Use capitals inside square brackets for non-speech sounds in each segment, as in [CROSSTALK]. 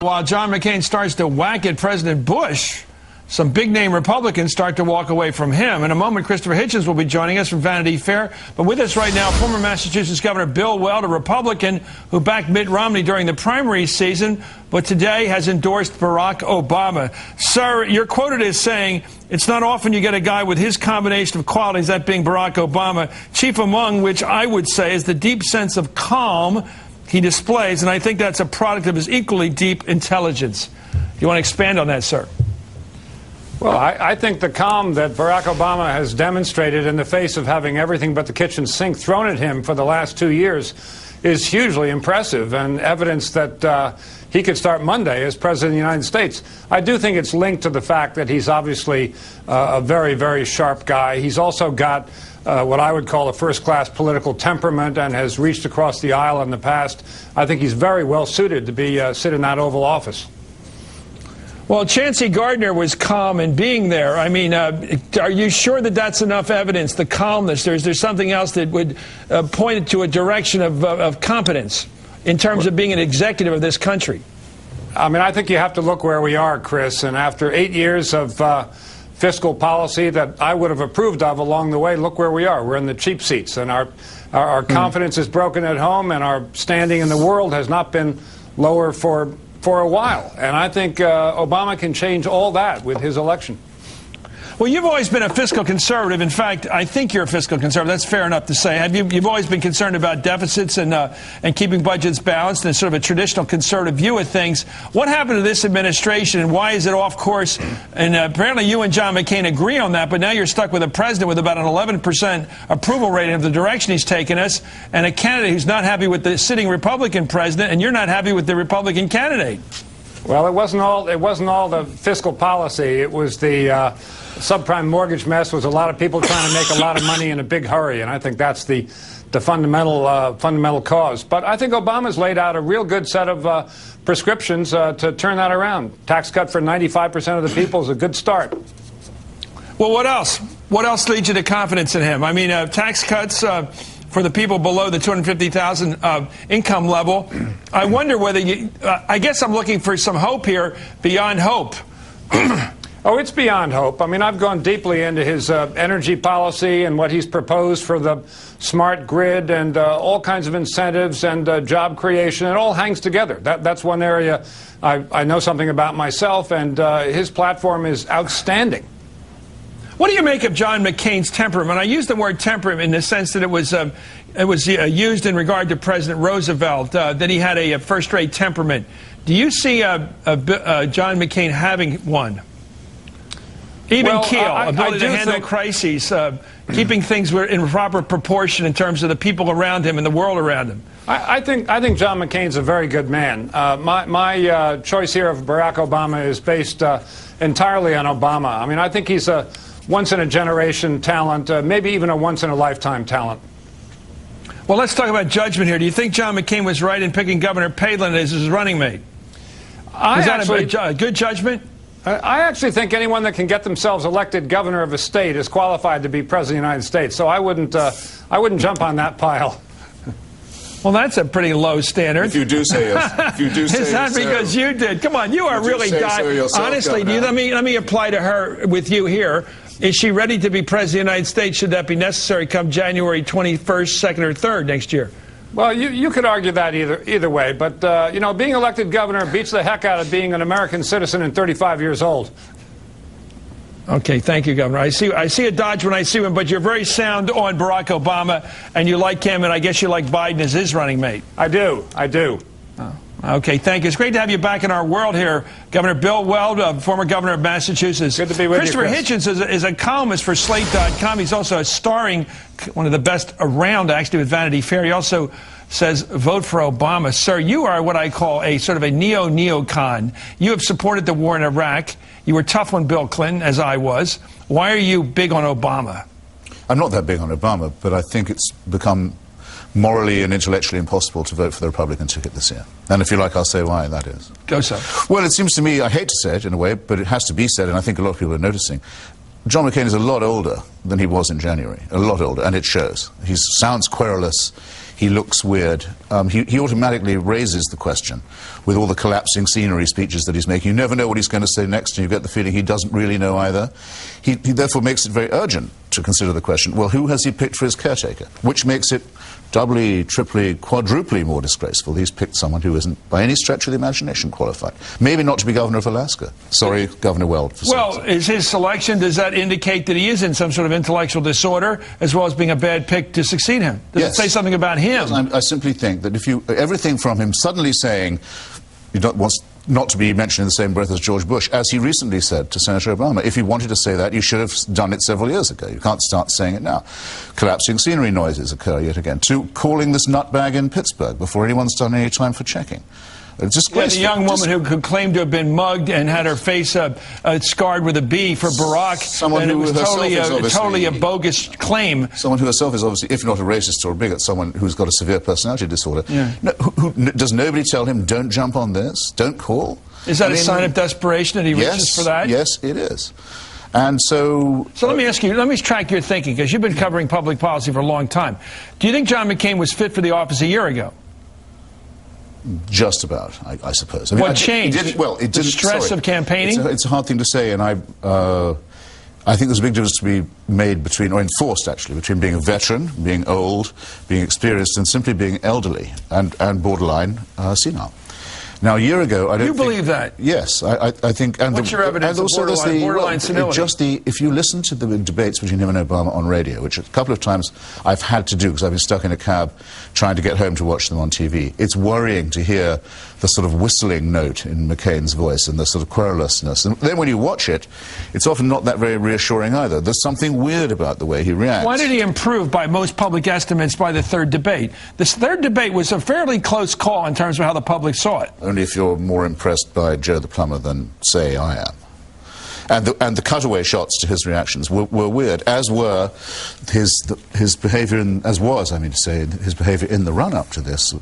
While John McCain starts to whack at President Bush, some big name Republicans start to walk away from him. In a moment, Christopher Hitchens will be joining us from Vanity Fair. But with us right now, former Massachusetts Governor Bill Weld, a Republican who backed Mitt Romney during the primary season, but today has endorsed Barack Obama. Sir, you're quoted as saying, it's not often you get a guy with his combination of qualities, that being Barack Obama, chief among which I would say is the deep sense of calm he displays, and I think that's a product of his equally deep intelligence. Do you want to expand on that, sir? Well, I, I, think the calm that Barack Obama has demonstrated in the face of having everything but the kitchen sink thrown at him for the last two years is hugely impressive and evidence that uh, he could start Monday as President of the United States. I do think it's linked to the fact that he's obviously uh, a very, very sharp guy. He's also got uh, what I would call a first class political temperament and has reached across the aisle in the past. I think he's very well suited to be uh, sit in that Oval Office. Well, Chauncey Gardiner was calm in being there. I mean, uh, are you sure that that's enough evidence, the calmness? There's, there something else that would uh, point to a direction of, uh, of competence in terms of being an executive of this country? I mean, I think you have to look where we are, Chris. And after eight years of uh, fiscal policy that I would have approved of along the way, look where we are. We're in the cheap seats, and our, our, our mm. confidence is broken at home, and our standing in the world has not been lower for, for a while. And I think uh, Obama can change all that with his election. Well, you've always been a fiscal conservative. In fact, I think you're a fiscal conservative. That's fair enough to say. Have you, you've always been concerned about deficits and, uh, and keeping budgets balanced and sort of a traditional conservative view of things. What happened to this administration and why is it off course? And uh, apparently you and John McCain agree on that, but now you're stuck with a president with about an 11% approval rating of the direction he's taken us and a candidate who's not happy with the sitting Republican president, and you're not happy with the Republican candidate. Well, it wasn't all, it wasn't all the fiscal policy. It was the... Uh, subprime mortgage mess was a lot of people trying to make a lot of money in a big hurry, and I think that's the the fundamental uh, fundamental cause. But I think Obama's laid out a real good set of uh, prescriptions uh, to turn that around. Tax cut for 95% of the people is a good start. Well, what else? What else leads you to confidence in him? I mean, uh, tax cuts uh, for the people below the 250,000 uh, income level. I wonder whether you. I guess I'm looking for some hope here beyond hope. [CLEARS THROAT] Oh, it's beyond hope. I mean, I've gone deeply into his uh, energy policy and what he's proposed for the smart grid and uh, all kinds of incentives and uh, job creation. It all hangs together. That, that's one area I, I, know something about myself, and uh, his platform is outstanding. What do you make of John McCain's temperament? I use the word temperament in the sense that it was um, it was uh, used in regard to President Roosevelt. Uh, that he had a, a first-rate temperament. Do you see John McCain having one? Even well, keel, I, ability to handle crises, uh, keeping things in proper proportion in terms of the people around him and the world around him. I, I think I think John McCain's a very good man. Uh, my my uh, choice here of Barack Obama is based uh, entirely on Obama. I mean, I think he's a once in a generation talent, uh, maybe even a once in a lifetime talent. Well, let's talk about judgment here. Do you think John McCain was right in picking Governor Palin as his running mate? I was actually, that a, a good judgment? I actually think anyone that can get themselves elected governor of a state is qualified to be president of the United States. So I wouldn't, uh, I wouldn't jump on that pile. [LAUGHS] Well, that's a pretty low standard. If you do say yes, if you do [LAUGHS] say it's not because you did. Come on, you are really so honestly. You, let me let me apply to her with you here. Is she ready to be president of the United States? Should that be necessary come January 21st, 2nd, or 3rd next year? Well, you, you could argue that either either way, but uh, you know, being elected governor beats the heck out of being an American citizen and 35 years old. Okay, thank you, Governor. I see I see a dodge when I see one, but you're very sound on Barack Obama, and you like him, and I guess you like Biden as his running mate. I do. I do. Okay, thank you. It's great to have you back in our world here, Governor Bill Weld, uh, former governor of Massachusetts. Good to be with Christopher you, Christopher Hitchens is a, is a columnist for Slate.com. He's also a starring, one of the best around, actually, with Vanity Fair. He also says, vote for Obama. Sir, you are what I call a sort of a neo-neocon. You have supported the war in Iraq. You were tough on Bill Clinton, as I was. Why are you big on Obama? I'm not that big on Obama, but I think it's become morally and intellectually impossible to vote for the Republican ticket this year. And if you like, I'll say why that is. Go, sir. Well, it seems to me, I hate to say it in a way, but it has to be said, and I think a lot of people are noticing. John McCain is a lot older than he was in January, a lot older, and it shows. He sounds querulous. he looks weird. Um, he, he automatically raises the question with all the collapsing scenery speeches that he's making. You never know what he's going to say next, and you get the feeling he doesn't really know either. He, he therefore makes it very urgent to consider the question well, who has he picked for his caretaker? Which makes it doubly, triply, quadruply more disgraceful. He's picked someone who isn't, by any stretch of the imagination, qualified. Maybe not to be governor of Alaska. Sorry, Governor Weld. For Well, is his selection, does that indicate that he is in some sort of intellectual disorder as well as being a bad pick to succeed him? Does Yes. it say something about him? so. I, I simply think that if you, everything from him suddenly saying you don't, wants not to be mentioned in the same breath as George Bush, as he recently said to Senator Obama, if he wanted to say that, you should have done it several years ago. You can't start saying it now. Collapsing scenery noises occur yet again. To calling this nutbag in Pittsburgh before anyone's done any time for checking. It's Yeah, disgraceful. the young woman who could claim to have been mugged and had her face uh, uh, scarred with a B for Barack, Someone and it was totally, is a, totally a bogus claim. Someone who herself is obviously, if not a racist or a bigot, someone who's got a severe personality disorder. Yeah. No, who, who, does nobody tell him, don't jump on this, don't call? Is that I a mean, sign of desperation that he yes, reaches for that? Yes, it is. And so, So let me ask you, let me track your thinking, because you've been covering public policy for a long time. Do you think John McCain was fit for the office a year ago? Just about, I, I suppose. I What I- it changed? didn't- well, it The didn't, stress sorry. of campaigning? It's a, it's a hard thing to say, and I, uh, I think there's a big difference to be made between, or enforced actually, between being a veteran, being old, being experienced, and simply being elderly and, and borderline uh, senile. Now, a year ago, I don't You think- believe that? Yes, I, I, I think. And What's the, your evidence and also there's borderline- the, borderline well, Just the, if you listen to the debates between him and Obama on radio, which a couple of times I've had to do because I've been stuck in a cab trying to get home to watch them on TV, it's worrying to hear the sort of whistling note in McCain's voice and the sort of querulousness. And then when you watch it, it's often not that very reassuring either. There's something weird about the way he reacts. Why did he improve by most public estimates by the third debate? This third debate was a fairly close call in terms of how the public saw it. Only if you're more impressed by Joe the Plumber than, say, I am. And the, and the cutaway shots to his reactions were, were weird, as were his, the, his behaviour, in, as was, I mean to say, his behaviour in the run-up to this.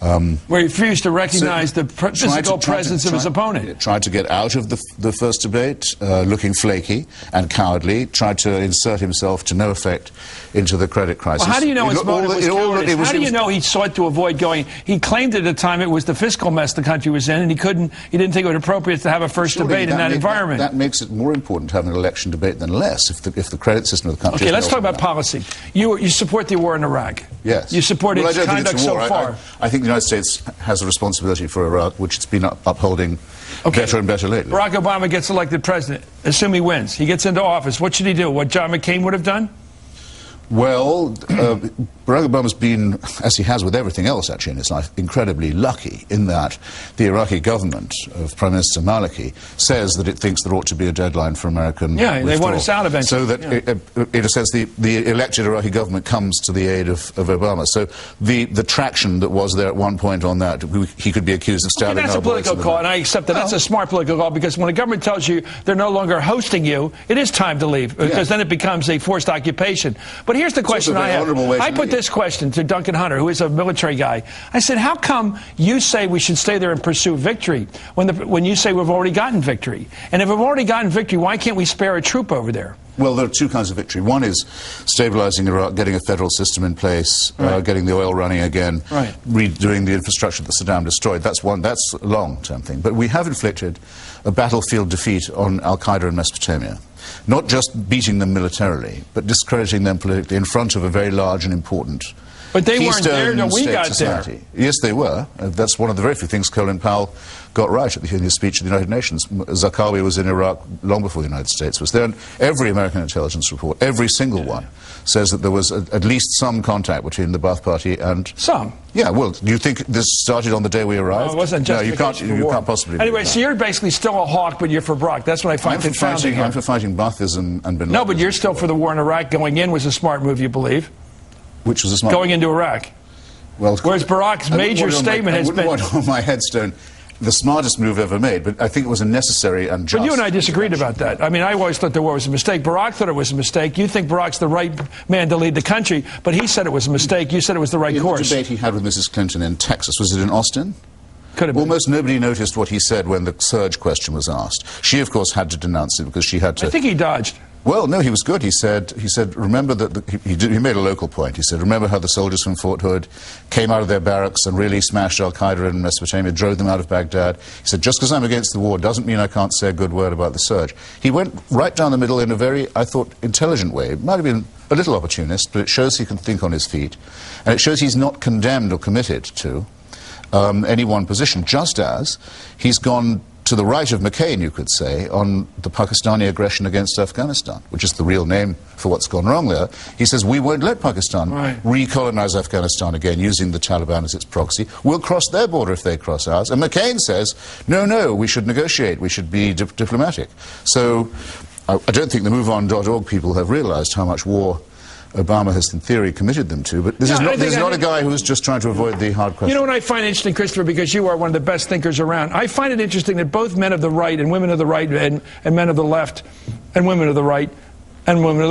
Um, Where he refused to recognize so the to- physical to- presence of his tried- opponent. Tried to get out of the, the first debate, uh, looking flaky and cowardly. Tried to insert himself to no effect into the credit crisis. Well, how do you know It- his motive was cowardice? was- How do you know he sought to avoid going? He claimed at the time it was the fiscal mess the country was in, and he couldn't. He didn't think it was appropriate to have a first Surely debate in that make- environment. That, makes it more important to have an election debate than less if the, if the credit system of the country okay, let's talk about policy. You you support the war in Iraq. Yes. You support well, its I don't conduct think it's a war. so far. I, I think the United States has a responsibility for Iraq, which it's been up, upholding better and better lately. Barack Obama gets elected president. Assume he wins. He gets into office. What should he do? What John McCain would have done? Well, uh, Barack Obama's been, as he has with everything else actually in his life, incredibly lucky in that the Iraqi government of Prime Minister Maliki says that it thinks there ought to be a deadline for American Yeah, they want withdrawal. us out eventually. So that, Yeah. i- i- in a sense, the, the elected Iraqi government comes to the aid of, of Obama. So the, the traction that was there at one point on that, we- he could be accused of Okay, that's a political call, and I accept that. That's a smart political call because when a government tells you they're no longer hosting you, it is time to leave because then it becomes a forced occupation. But here's the question I have. I put leave. This question to Duncan Hunter, who is a military guy. I said, "How come you say we should stay there and pursue victory when the, when you say we've already gotten victory? And if we've already gotten victory, why can't we spare a troop over there?" Well, there are two kinds of victory. One is stabilizing Iraq, getting a federal system in place, uh, getting the oil running again, Right. redoing the infrastructure that Saddam destroyed. That's one. That's a long-term thing. But we have inflicted a battlefield defeat on Al Qaeda in Mesopotamia. Not just beating them militarily, but discrediting them politically in front of a very large and important. But they weren't there till we state got there. Yes, they were. Uh, that's one of the very few things Colin Powell got right at the, in his speech at the United Nations. M- Zarqawi was in Iraq long before the United States was there. And every American intelligence report, every single one, says that there was a, at least some contact between the Ba'ath Party and. Some. Yeah, well, do you think this started on the day we arrived? Well, it wasn't No, you can't. You, can't possibly. Anyway, so you're basically still a hawk, but you're for Barack. That's what I find I'm confounding. fighting. I'm for fighting Baathism and Bin No, but you're still for the war in Iraq. Going in was a smart move, you believe? Which was a smart. Going into Iraq. Well, Whereas Barack's major want it on my- statement I has been- on my headstone the smartest move ever made, but I think it was a necessary and just. But you and I disagreed about that. I mean, I always thought the war was a mistake. Barack thought it was a mistake. You think Barack's the right man to lead the country, but he said it was a mistake. You said it was the right In course. the debate he had with Mrs. Clinton in Texas, was it in Austin? Could have been. Almost nobody noticed what he said when the surge question was asked. She, of course, had to denounce it because she had to. I think he dodged. Well, no, he was good. He said, he said, remember that the, he, he, made a local point. He said, remember how the soldiers from Fort Hood came out of their barracks and really smashed Al Qaeda in Mesopotamia, drove them out of Baghdad. He said, just because I'm against the war doesn't mean I can't say a good word about the surge. He went right down the middle in a very, I thought, intelligent way. It might have been a little opportunist, but it shows he can think on his feet, and it shows he's not condemned or committed to um, any one position. Just as he's gone to the right of McCain, you could say, on the Pakistani aggression against Afghanistan, which is the real name for what's gone wrong there. He says, we won't let Pakistan Right. recolonize Afghanistan again using the Taliban as its proxy. We'll cross their border if they cross ours. And McCain says, no, no, we should negotiate, we should be dip- diplomatic. So I, I don't think the MoveOn.org people have realized how much war Obama has, in theory, committed them to. But this Yeah, is not, this is not a guy who's just trying to avoid the hard question. You know what I find interesting, Christopher, because you are one of the best thinkers around. I find it interesting that both men of the right and women of the right and, and men of the left and women of the right and women of the